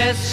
yes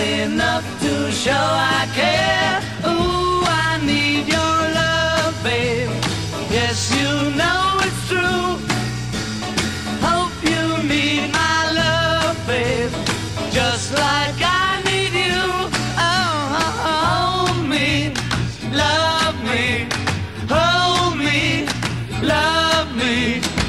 enough to show I care. Ooh, I need your love, babe. Yes, you know it's true. Hope you need my love, babe. Just like I need you. Oh, hold me, love me, hold me, love me.